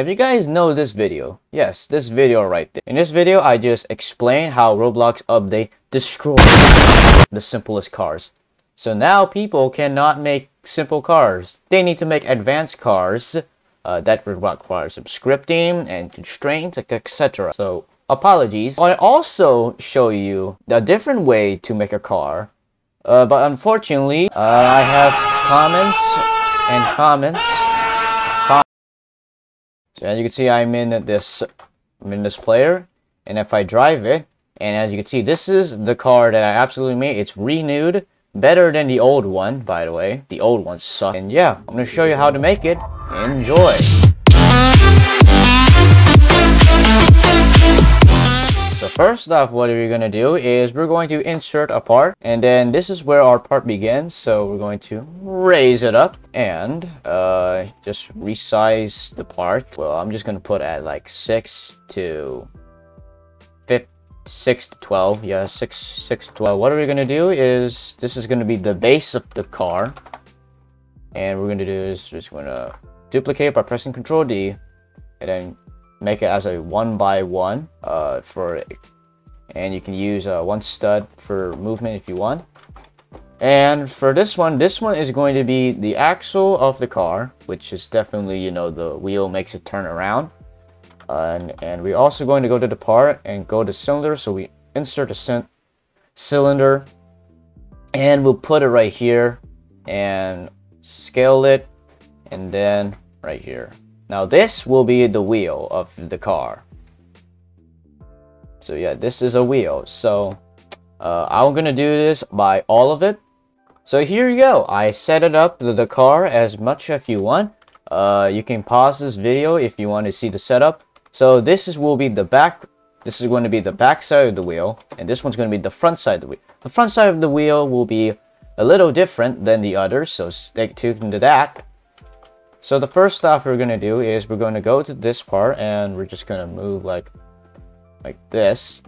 If you guys know this video, yes, this video right there. In this video, I just explain how Roblox update destroys the simplest cars. So now people cannot make simple cars. They need to make advanced cars uh, that require some scripting and constraints, etc. So apologies. I also show you a different way to make a car. Uh, but unfortunately, uh, I have comments and comments. So as you can see, I'm in this, I'm in this player, and if I drive it, and as you can see, this is the car that I absolutely made. It's renewed, better than the old one, by the way. The old one sucked. And yeah, I'm gonna show you how to make it. Enjoy. So first off, what we're going to do is we're going to insert a part. And then this is where our part begins. So we're going to raise it up and uh, just resize the part. Well, I'm just going to put at like 6 to 5, 6 to 12. Yeah, 6, 6 12. What are we to do is this is to be the base of the car. And we're to do is just to duplicate by pressing Control D. And then make it as a one by one uh, for and you can use uh, one stud for movement if you want. And for this one this one is going to be the axle of the car which is definitely you know the wheel makes it turn around. Uh, and, and we're also going to go to the part and go to cylinder. So we insert a cylinder and we'll put it right here and scale it and then right here now this will be the wheel of the car. So yeah, this is a wheel. So uh, I'm gonna do this by all of it. So here you go. I set it up the, car as much if you want. Uh, you can pause this video if you want to see the setup. So this is will be the back. This is going to be the back side of the wheel, and this one's going to be the front side of the wheel. The front side of the wheel will be a little different than the others, so stay tuned to that. So the first stuff we're going to do is we're going to go to this part and we're just going to move like, like this.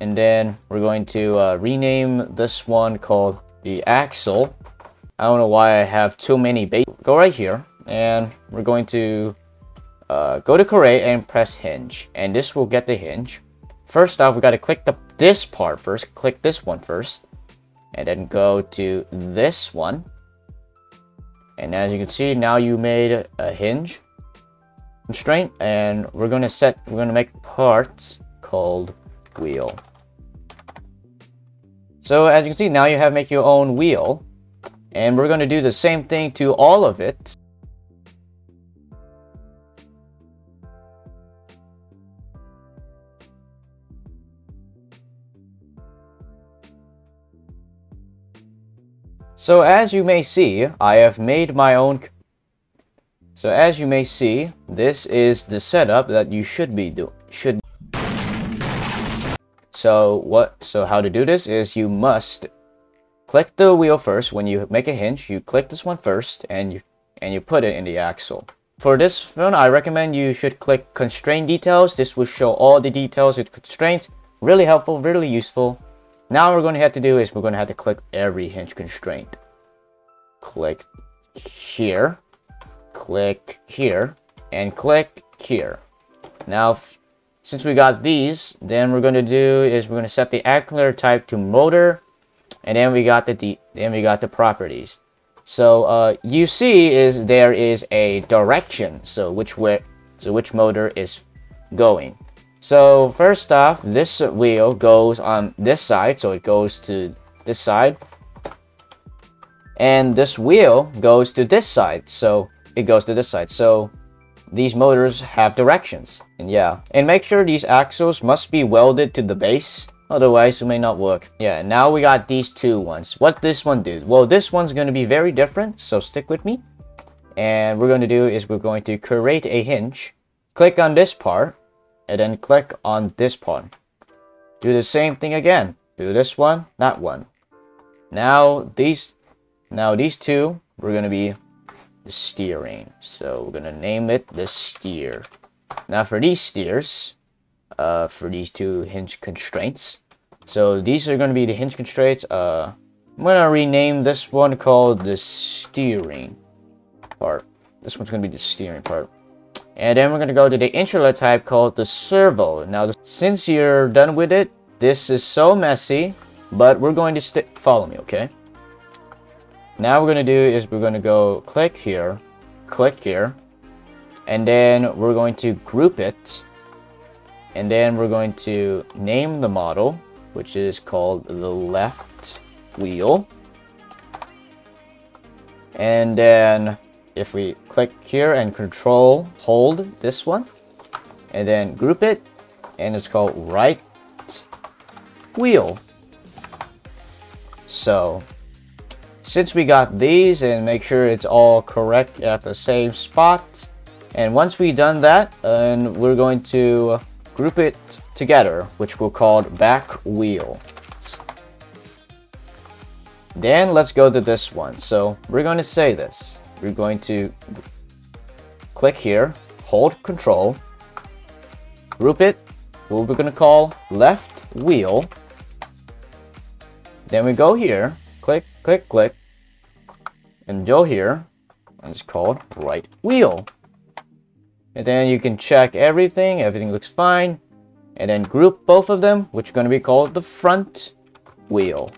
And then we're going to uh, rename this one called the axle. I don't know why I have too many base. Go right here and we're going to uh, go to create and press hinge. And this will get the hinge. First off, we got to click the this part first. Click this one first. And then go to this one and as you can see, now you made a hinge constraint and we're going to set, we're going to make parts called wheel. So as you can see, now you have make your own wheel and we're going to do the same thing to all of it. So as you may see, I have made my own... So as you may see, this is the setup that you should be doing. Should. So what? So how to do this is you must click the wheel first. When you make a hinge, you click this one first, and you and you put it in the axle. For this one, I recommend you should click constraint details. This will show all the details with constraints. Really helpful, really useful. Now we're going to have to do is we're going to have to click every hinge constraint. Click here, click here, and click here. Now, since we got these, then we're going to do is we're going to set the accelerator type to motor, and then we got the then we got the properties. So uh, you see is there is a direction. So which way, so which motor is going. So first off, this wheel goes on this side, so it goes to this side. And this wheel goes to this side, so it goes to this side. So these motors have directions. And yeah, and make sure these axles must be welded to the base. Otherwise, it may not work. Yeah, now we got these two ones. What this one do? Well, this one's going to be very different, so stick with me. And we're going to do is we're going to create a hinge. Click on this part and then click on this part. Do the same thing again. Do this one, that one. Now these, now these two, we're gonna be the steering. So we're gonna name it the steer. Now for these steers, uh, for these two hinge constraints. So these are gonna be the hinge constraints. Uh, I'm gonna rename this one called the steering part. This one's gonna be the steering part. And then we're going to go to the interleave type called the servo. Now, since you're done with it, this is so messy, but we're going to stick, follow me, okay? Now we're going to do is we're going to go click here, click here, and then we're going to group it. And then we're going to name the model, which is called the left wheel. And then if we click here and control hold this one and then group it and it's called right wheel. So since we got these and make sure it's all correct at the same spot and once we done that and we're going to group it together which we'll call back wheel. Then let's go to this one. So we're going to say this we're going to click here, hold control, group it, what we're going to call left wheel. Then we go here, click, click, click, and go here, and it's called right wheel. And then you can check everything, everything looks fine, and then group both of them, which are going to be called the front wheel.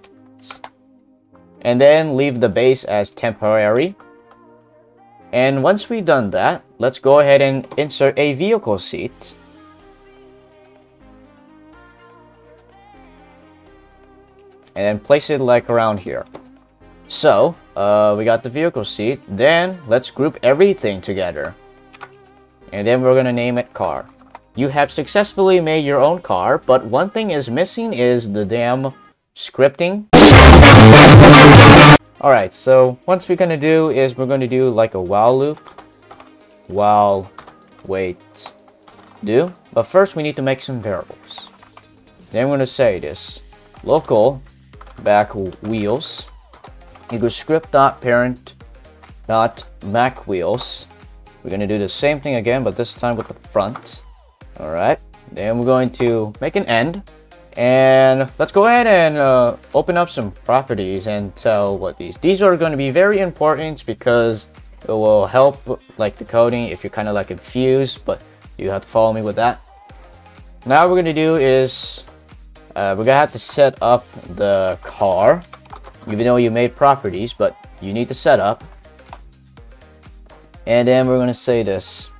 And then leave the base as temporary, and once we've done that, let's go ahead and insert a vehicle seat. And place it like around here. So, uh, we got the vehicle seat. Then, let's group everything together. And then we're gonna name it car. You have successfully made your own car, but one thing is missing is the damn scripting. Alright, so what we're gonna do is we're gonna do like a while loop. While wait do. But first we need to make some variables. Then we're gonna say this local back wheels equals script dot parent dot back wheels. We're gonna do the same thing again, but this time with the front. Alright. Then we're going to make an end and let's go ahead and uh, open up some properties and tell what these. These are going to be very important because it will help like the coding if you're kind of like confused, but you have to follow me with that. Now we're going to do is uh, we're going to have to set up the car, even though you made properties, but you need to set up. And then we're going to say this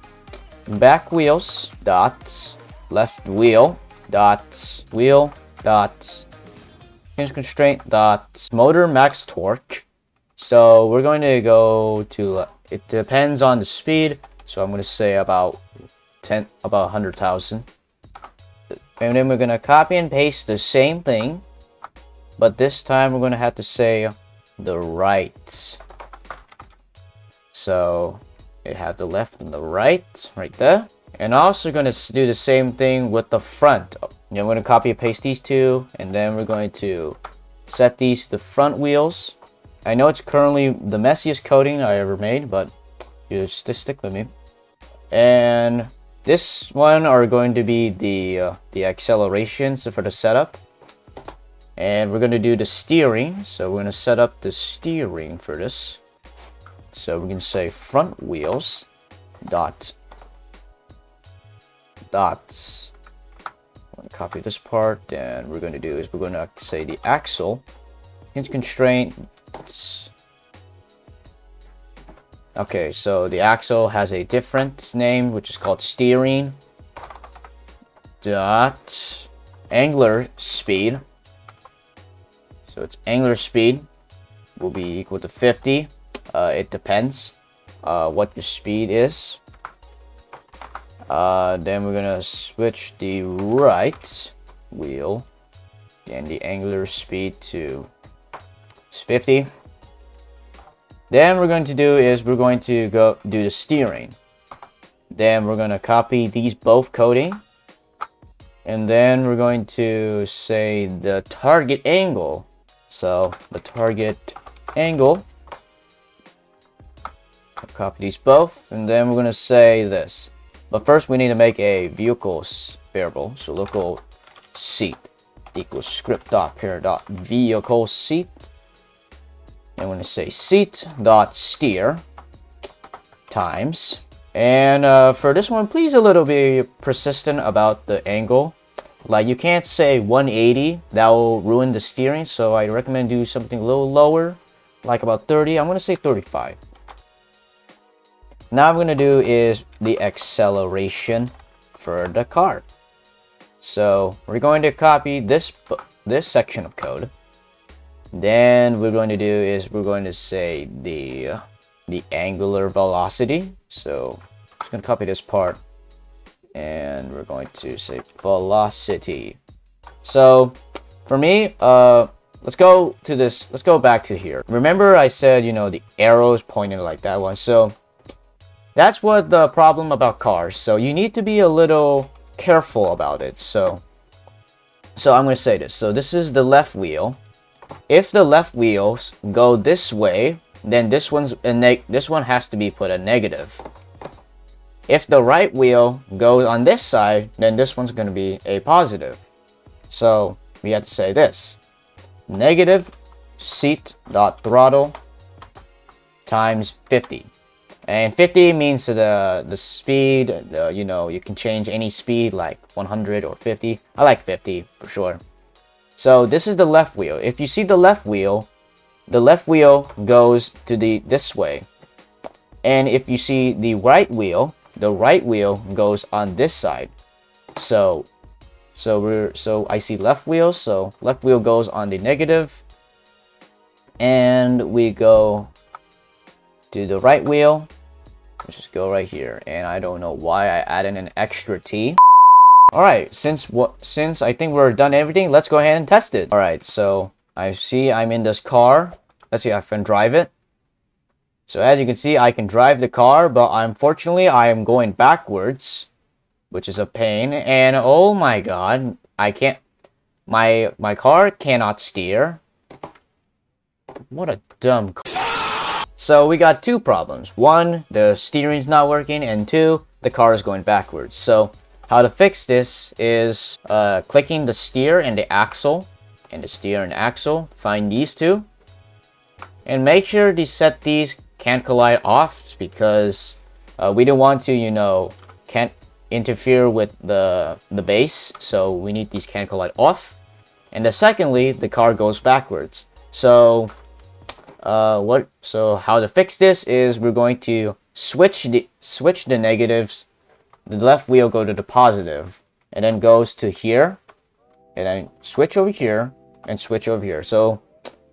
back wheels dot left wheel dot wheel dot hinge constraint dot motor max torque. So we're going to go to it depends on the speed. So I'm going to say about 10 about 100,000. And then we're going to copy and paste the same thing. But this time we're going to have to say the right. So it had the left and the right right there. And also going to do the same thing with the front. I'm going to copy and paste these two, and then we're going to set these to the front wheels. I know it's currently the messiest coding I ever made, but you just stick with me. And this one are going to be the uh, the accelerations for the setup. And we're going to do the steering. So we're going to set up the steering for this. So we can say front wheels dot dots. I'm copy this part, and we're going to do is we're going to say the axle hinge constraint. Okay, so the axle has a different name, which is called steering. Dot angular speed. So its angular speed will be equal to 50. Uh, it depends uh, what your speed is. Uh, then we're gonna switch the right wheel and the angular speed to 50. Then we're going to do is we're going to go do the steering. Then we're gonna copy these both coding. And then we're going to say the target angle. So the target angle. I'll copy these both. And then we're gonna say this. But first we need to make a vehicles variable. So local seat equals script dot pair dot vehicle seat. And we're to say seat dot steer times. And uh, for this one, please a little bit persistent about the angle. Like you can't say 180, that will ruin the steering. So I recommend do something a little lower, like about 30. I'm gonna say 35. Now I'm gonna do is the acceleration for the car. So we're going to copy this this section of code. Then we're going to do is we're going to say the the angular velocity. So I'm just gonna copy this part and we're going to say velocity. So for me, uh, let's go to this. Let's go back to here. Remember I said, you know, the arrows pointing like that one. So that's what the problem about cars. So you need to be a little careful about it. So, so I'm going to say this. So this is the left wheel. If the left wheels go this way, then this one's a neg this one has to be put a negative. If the right wheel goes on this side, then this one's going to be a positive. So we have to say this. Negative seat dot throttle times 50. And 50 means to the the speed, the, you know, you can change any speed like 100 or 50. I like 50 for sure. So this is the left wheel. If you see the left wheel, the left wheel goes to the this way. And if you see the right wheel, the right wheel goes on this side. So so we're so I see left wheel, so left wheel goes on the negative. And we go to the right wheel. Let's just go right here. And I don't know why I added an extra T. Alright, since what since I think we're done everything, let's go ahead and test it. Alright, so I see I'm in this car. Let's see if I can drive it. So as you can see, I can drive the car, but unfortunately I am going backwards, which is a pain. And oh my god, I can't, my, my car cannot steer. What a dumb So we got two problems. One, the steering's not working, and two, the car is going backwards. So how to fix this is uh, clicking the steer and the axle, and the steer and axle, find these two, and make sure to set these can't collide off because uh, we don't want to, you know, can't interfere with the, the base. So we need these can't collide off. And then secondly, the car goes backwards. So uh, what? So how to fix this is we're going to switch the switch the negatives. The left wheel go to the positive, and then goes to here, and then switch over here and switch over here. So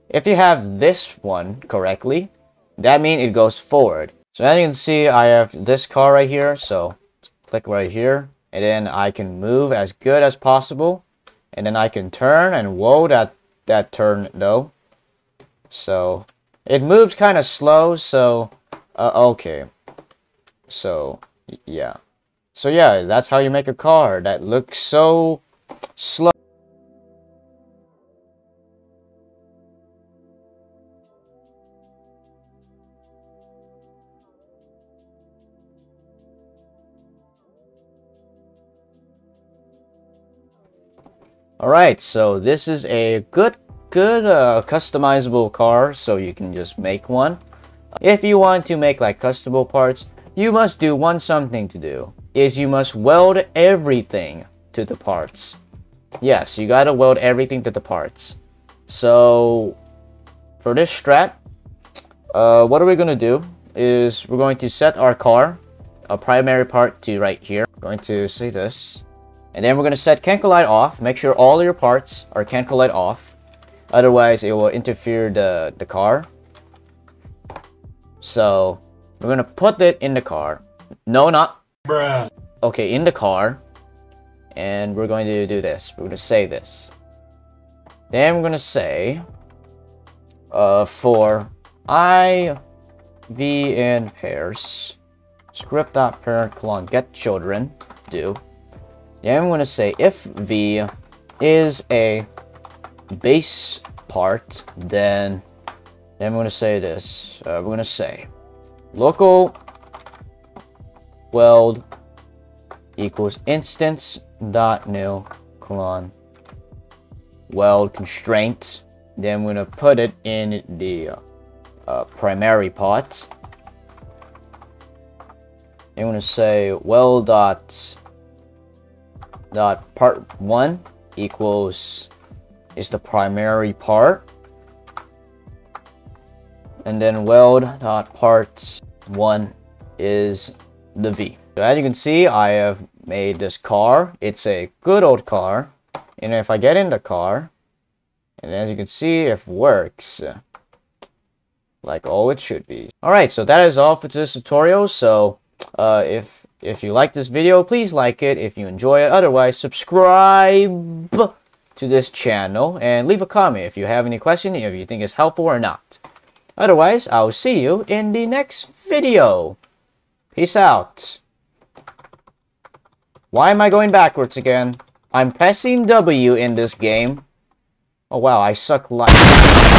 if you have this one correctly, that means it goes forward. So as you can see, I have this car right here. So click right here. And then I can move as good as possible. And then I can turn and whoa, that, that turn though. So it moves kind of slow. So, uh, okay. So, yeah. So yeah, that's how you make a car that looks so slow. Alright, so this is a good, good uh, customizable car, so you can just make one. If you want to make like customable parts, you must do one something to do, is you must weld everything to the parts. Yes, you gotta weld everything to the parts. So, for this strat, uh, what are we gonna do is we're going to set our car, a primary part to right here. Going to say this. And then we're to set can't collide off. Make sure all your parts are can't collide off. Otherwise, it will interfere the, the car. So, we're going to put it in the car. No, not... Bruh. Okay, in the car. And we're going to do this. We're going to say this. Then we're going to say... Uh, for I, V in pairs, script dot script.parent colon get children, do. Then I'm going to say if v is a base part, then, then I'm going to say this. Uh, we're going to say local weld equals instance dot new colon weld constraint. Then I'm going to put it in the uh, primary part. I'm going to say weld dot dot part one equals is the primary part and then weld dot part one is the V. So as you can see, I have made this car. It's a good old car. And if I get in the car, and as you can see, it works. Like all it should be. Alright, so that is all for this tutorial. So, uh, if if you like this video, please like it if you enjoy it. Otherwise, subscribe to this channel and leave a comment if you have any question, if you think it's helpful or not. Otherwise, I'll see you in the next video. Peace out. Why am I going backwards again? I'm pressing W in this game. Oh wow, I suck like...